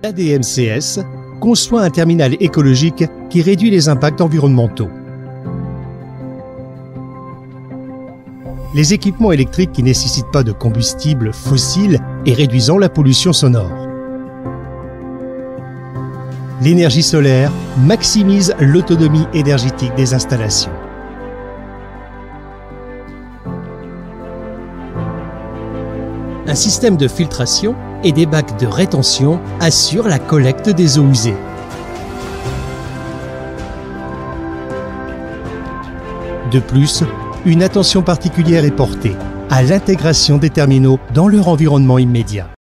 L'ADMCS conçoit un terminal écologique qui réduit les impacts environnementaux. Les équipements électriques qui nécessitent pas de combustible fossile et réduisant la pollution sonore. L'énergie solaire maximise l'autonomie énergétique des installations. Un système de filtration et des bacs de rétention assurent la collecte des eaux usées. De plus, une attention particulière est portée à l'intégration des terminaux dans leur environnement immédiat.